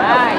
Wow.